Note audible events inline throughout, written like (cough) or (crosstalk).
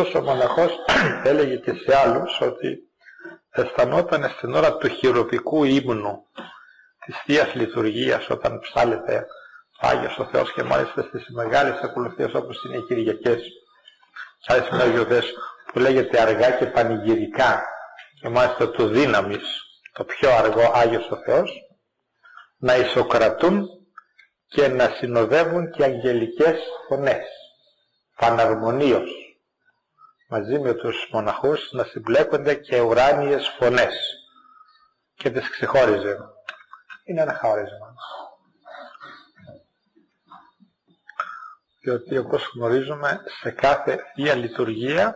αυτός ο μοναχός (clears throat) έλεγε και σε άλλους ότι αισθανόταν στην ώρα του χειροπικού ύμνου της Θείας Λειτουργίας όταν ψάλεται Άγιος ο Θεός και μάλιστα στις μεγάλες ακολουθίες όπως είναι οι Κυριακές. Και άλλες συνεργειοδές που λέγεται αργά και πανηγυρικά και μάλιστα του δύναμης το πιο αργό Άγιος ο Θεός να ισοκρατούν και να συνοδεύουν και αγγελικές φωνές παναρμονίως μαζί με τους μοναχούς να συμπλέκονται και ουράνιες φωνές και τις ξεχώριζε. Είναι ένα χάρισμα. Διότι όπως γνωρίζουμε σε κάθε Θεία Λειτουργία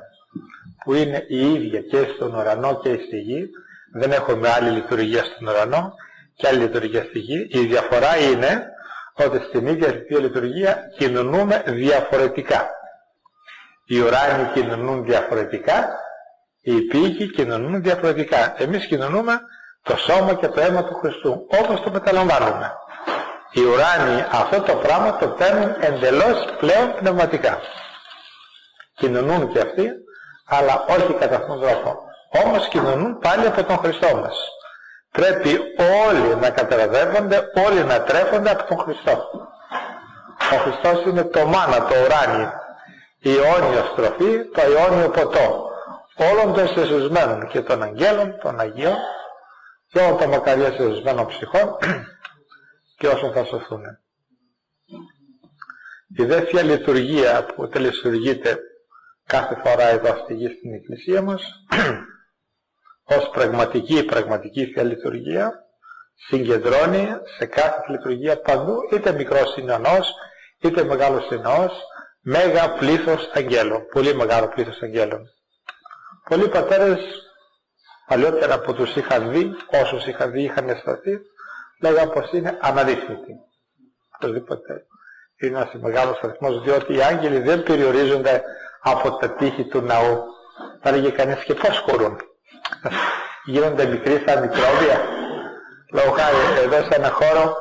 που είναι η ίδια και στον ουρανό και στη γη δεν έχουμε άλλη λειτουργία στον ουρανό και άλλη λειτουργία στη γη. Η διαφορά είναι ότι στην ίδια Θεία Λειτουργία κοινωνούμε διαφορετικά. Οι ουράνοι κοινωνούν διαφορετικά, οι πύχοι κοινωνούν διαφορετικά. Εμείς κοινωνούμε το σώμα και το αίμα του Χριστού, όπως το μεταλαμβάνουμε. Οι ουράνοι αυτό το πράγμα το παίρνουν εντελώς πλέον πνευματικά. Κοινωνούν και αυτοί, αλλά όχι κατά αυτόν τον τρόπο. Όμως κοινωνούν πάλι από τον Χριστό μας. Πρέπει όλοι να καταλαβαίνονται, όλοι να τρέφονται από τον Χριστό. Ο Χριστός είναι το μάνα, το ουράνιο η αιώνια στροφή, το αιώνιο ποτό όλων των σεζουσμένων και των αγγέλων, των Αγίων και όλων των μακαριά σεζουσμένων ψυχών (clears throat) και όσων θα σωθούν. Η δεύτερη λειτουργία που τελεσουργείται κάθε φορά εδώ στη γη στην Εκκλησία μας (clears throat) ως πραγματική, πραγματική Θεία Λειτουργία συγκεντρώνει σε κάθε λειτουργία παντού είτε μικρός συνανός είτε μεγάλος συνανός μέγα πλήθος αγγέλων, πολύ μεγάλο πλήθος αγγέλων. Πολλοί πατέρες παλιότερα που τους είχα δει, όσους είχα δει είχαν αισθανθεί, λέγαν πως είναι αναδείχνητοι. Οπωσδήποτε είναι ένας μεγάλος αριθμός, διότι οι άγγελοι δεν περιορίζονται από τα τείχη του ναού. Θα έλεγε κανείς και πώς χωρούν; (laughs) Γίνονται μικροί σαν μικρόβια. Λόγω χάρη εδώ σε ένα χώρο,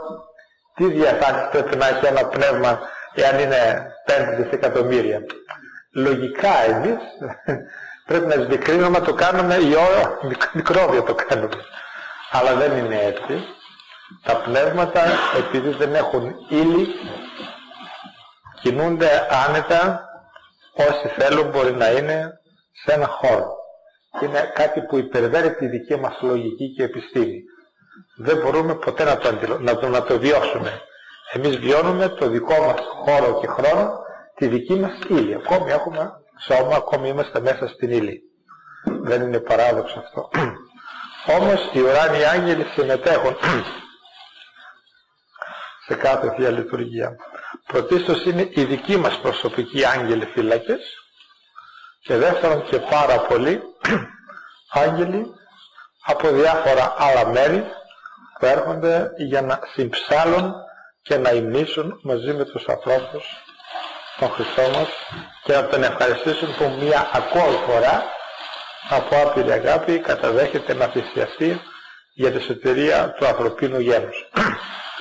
τι διαφάνειες πρέπει να έχει ένα πνεύμα εάν είναι 5 δισεκατομμύρια. Λογικά εμείς πρέπει να σβηκρίνουμε το κάνουμε ή ώρα μικρόβια το κάνουμε. Αλλά δεν είναι έτσι. Τα πνεύματα επειδή δεν έχουν ύλη κινούνται άνετα όσοι θέλουν μπορεί να είναι σε ένα χώρο. Είναι κάτι που υπερβαίνει τη δική μας λογική και επιστήμη. Δεν μπορούμε ποτέ να το, να το, να το βιώσουμε. Εμείς βιώνουμε το δικό μας χώρο και χρόνο, τη δική μας ύλη. Ακόμη έχουμε σώμα, ακόμη είμαστε μέσα στην ύλη. Δεν είναι παράδοξο αυτό. (clears throat) Όμως οι ουράνιοι άγγελοι συμμετέχουν (clears throat) σε κάθε Θεία Λειτουργία. Πρωτίστως είναι οι δικοί μας προσωπικοί άγγελοι φύλακες και δεύτερον και πάρα πολλοί (clears throat) άγγελοι από διάφορα άλλα μέρη που έρχονται για να συμψάλουν και να υμνήσουν μαζί με τους ανθρώπους τον Χριστό μας και να τον ευχαριστήσουν που μία ακόμη φορά από άπειρη αγάπη καταδέχεται να θυσιαστεί για τη σωτηρία του ανθρωπίνου γένους.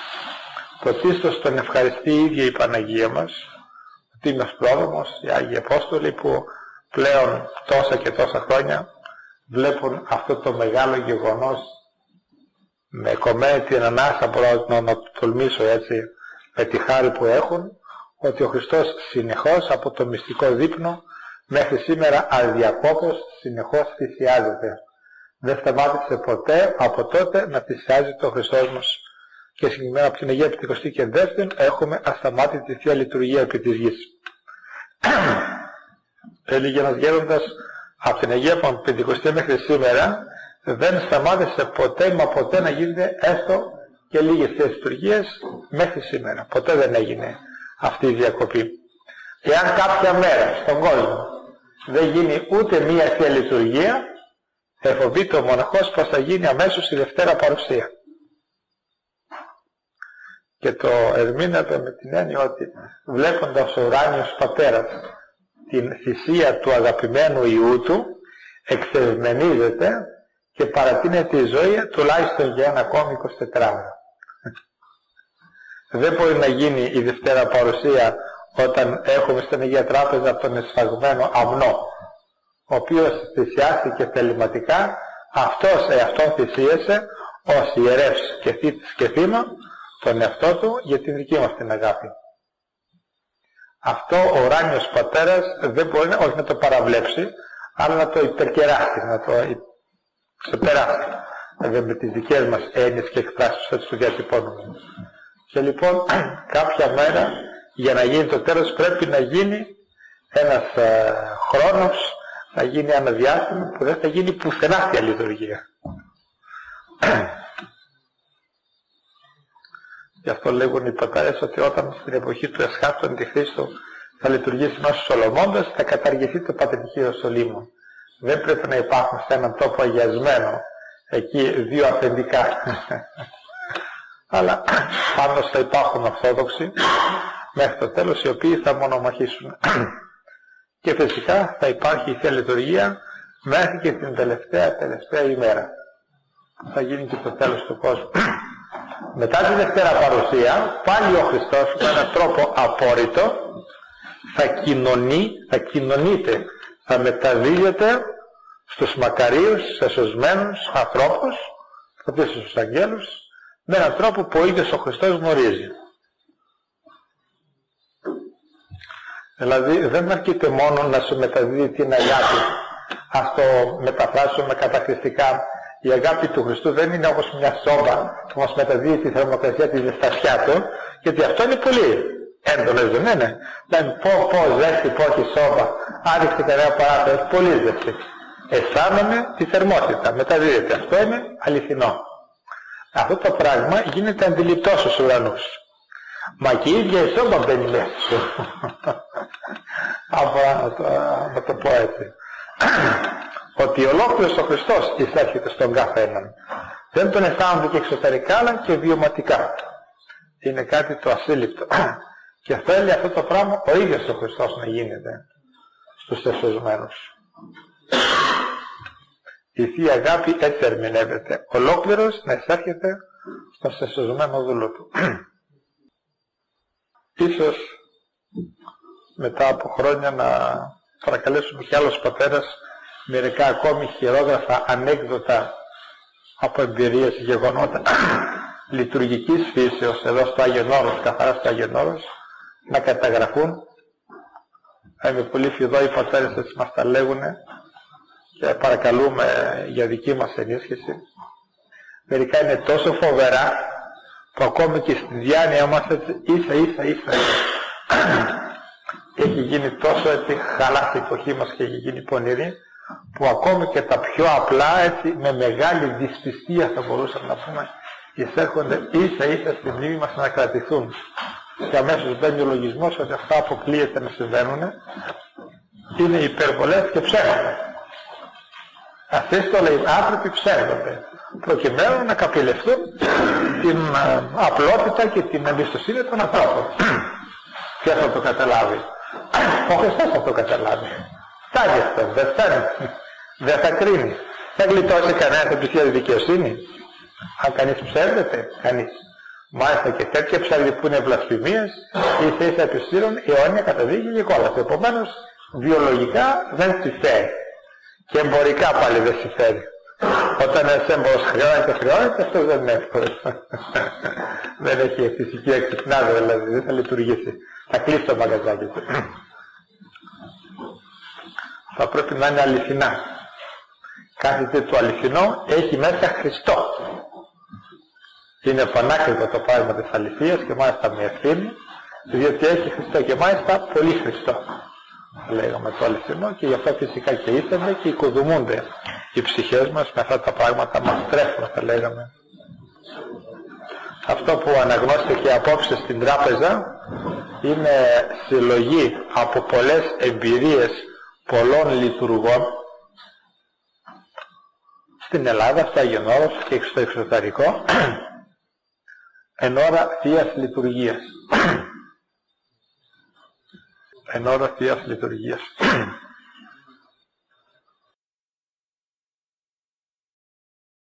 (clears throat) Πρωτίστως τον ευχαριστεί η ίδια η Παναγία μας, ο Τίμιος Πρόδομος, οι Άγιοι Απόστολοι που πλέον τόσα και τόσα χρόνια βλέπουν αυτό το μεγάλο γεγονός με κομμένη την ανάσα μπορώ να το τολμήσω έτσι με τη χάρη που έχουν ότι ο Χριστός συνεχώς από το μυστικό δείπνο μέχρι σήμερα αδιακόπως συνεχώς θυσιάζεται. Δεν σταμάτησε ποτέ από τότε να θυσιάζει το Χριστός μας. Και συγκεκριμένα από την Αγία Πεντηκοστή και Δεύτερη έχουμε ασταμάτητη Θεία Λειτουργία επί της γης. (clears throat) Έλεγε ένας γέροντας από την Αγία Πεντηκοστή μέχρι σήμερα δεν σταμάτησε ποτέ μα ποτέ να γίνεται έστω και λίγες θέσεις λειτουργίες μέχρι σήμερα. Ποτέ δεν έγινε αυτή η διακοπή. Εάν κάποια μέρα στον κόσμο δεν γίνει ούτε μία θεία λειτουργία, εφοβείται ο μοναχός πως θα γίνει αμέσως η Δευτέρα παρουσία. Και το ερμήνευε με την έννοια ότι βλέποντας ο ουράνιος πατέρας την θυσία του αγαπημένου Ιού του, εξευμενίζεται και παρατείνεται η ζωή τουλάχιστον για ένα ακόμη 24 ώρα. Δεν μπορεί να γίνει η Δευτέρα παρουσία όταν έχουμε στην Αγία Τράπεζα τον εσφαγμένο αμνό ο οποίος θυσιάστηκε θεληματικά, αυτός εαυτόν θυσίασε ως ιερεύς και θήτης και θύμα τον εαυτό του για την δική μας την αγάπη. Αυτό ο ουράνιος πατέρας δεν μπορεί όχι να το παραβλέψει, αλλά να το υπερκεράσει, να το ξεπεράσει. Βέβαια με τις δικές μας έννοιες και εκφράσεις έτσι το διατυπώνουμε. Και λοιπόν (clears throat) κάποια μέρα για να γίνει το τέλος πρέπει να γίνει ένας ε, χρόνος, να γίνει ένα διάστημα που δεν θα γίνει πουθενά αυτή λειτουργία. (clears throat) Γι' αυτό λέγουν οι πατέρες ότι όταν στην εποχή του Εσχάτου Αντιχρίστου θα λειτουργήσει μέσα στους Σολομώντας θα καταργηθεί το πατρικείο Σολύμου. Δεν πρέπει να υπάρχουν σε έναν τόπο αγιασμένο εκεί δύο αφεντικά. Αλλά πάνω θα υπάρχουν Ορθόδοξοι μέχρι το τέλος οι οποίοι θα μονομαχήσουν. και φυσικά θα υπάρχει η Θεία Λειτουργία μέχρι και την τελευταία τελευταία ημέρα. Θα γίνει και το τέλος του κόσμου. Μετά τη Δευτέρα Παρουσία, πάλι ο Χριστός με έναν τρόπο απόρριτο θα κοινωνεί, θα κοινωνείται, θα μεταδίδεται στους μακαρίους, στους εσωσμένους ανθρώπους, θα στους αγγέλους, με έναν τρόπο που ο ίδιος ο Χριστός γνωρίζει. Δηλαδή δεν αρκείται μόνο να σου μεταδίδει την αγάπη. Ας το μεταφράσουμε καταχρηστικά. Η αγάπη του Χριστού δεν είναι όπως μια σόμπα που μας μεταδίδει τη θερμοκρασία της ζεστασιάς του, γιατί αυτό είναι πολύ έντονο, δεν είναι. Δηλαδή πω πω ζέστη, πω έχει σόμπα, άδειξε κανένα παράθυρο, πολύ ζέστη. Αισθάνομαι τη θερμότητα, μεταδίδεται. Αυτό είναι αληθινό. Αυτό το πράγμα γίνεται αντιληπτός στους ουρανούς. Μα και η ίδια η σώμα μπαίνει μέσα σου. (laughs) Από να το, να το πω έτσι. (clears throat) Ότι ολόκληρος ο Χριστός εισέρχεται στον κάθε έναν. Δεν τον αισθάνονται και εξωτερικά αλλά και βιωματικά. Είναι κάτι το ασύλληπτο. (clears throat) Και θέλει αυτό το πράγμα ο ίδιος ο Χριστός να γίνεται στους εσωσμένους. Η Θεία Αγάπη έτσι ερμηνεύεται. Ολόκληρος να εισέρχεται στον σεσωσμένο δούλο του. (clears throat) Ίσως μετά από χρόνια να παρακαλέσουμε και άλλους πατέρας μερικά ακόμη χειρόγραφα ανέκδοτα από εμπειρίες γεγονότα (clears throat) λειτουργικής φύσεως εδώ στο Άγιον Όρος, καθαρά στο Άγιον Όρος, να καταγραφούν. είμαι πολύ φιδό οι πατέρες έτσι μας τα λέγουν και παρακαλούμε για δική μας ενίσχυση. Μερικά είναι τόσο φοβερά που ακόμη και στη διάνοια μας έτσι ίσα ίσα ίσα (clears throat) έχει γίνει τόσο έτσι χαλάς η εποχή μας και έχει γίνει πονηρή που ακόμη και τα πιο απλά έτσι με μεγάλη δυσπιστία θα μπορούσαμε να πούμε εισέρχονται ίσα ίσα στη μνήμη μας να κρατηθούν και αμέσως μπαίνει ο λογισμός ότι αυτά αποκλείεται να συμβαίνουν είναι υπερβολές και ψέματα αυτές το λέει άνθρωποι ψεύδονται προκειμένου να καπηλευτούν την ε, απλότητα και την εμπιστοσύνη των ανθρώπων. (clears throat) Ποιος θα το καταλάβει; Ο Χριστός θα το καταλάβει. Φτάνει αυτό, δεν φτάνει. Δεν θα κρίνει. Θα γλιτώσει κανένας από τη δικαιοσύνη. Αν κανείς ψεύδεται, κανείς. Μάλιστα και τέτοια ψεύδι που είναι βλασφημίες, ή ίσα επιστήρων, αιώνια καταδίκη και κόλαση. Επομένως, βιολογικά δεν συμφέρει. Και εμπορικά πάλι δεν συμφέρει. Όταν ένας έμπορος χρεώνεται, χρεώνεται, αυτό δεν είναι εύκολο. (laughs) δεν έχει φυσική εξυπνάδα, δηλαδή δεν θα λειτουργήσει. Θα κλείσει το μαγαζάκι του. (clears throat) θα πρέπει να είναι αληθινά. Κάτι το αληθινό έχει μέσα Χριστό. Είναι πανάκριβο το πράγμα της αληθείας και μάλιστα με ευθύνη, διότι έχει Χριστό και μάλιστα πολύ Χριστό. Λέγαμε το αληθινό και γι' αυτό φυσικά και ήθελε και οικοδομούνται οι ψυχές μας με αυτά τα πράγματα μας τρέφουν θα λέγαμε. Αυτό που αναγνώστηκε απόψε στην τράπεζα είναι συλλογή από πολλές εμπειρίες πολλών λειτουργών στην Ελλάδα, στο Άγιον Όρος και στο εξωτερικό εν ώρα Θείας Λειτουργίας εν ώρα Θείας Λειτουργίας.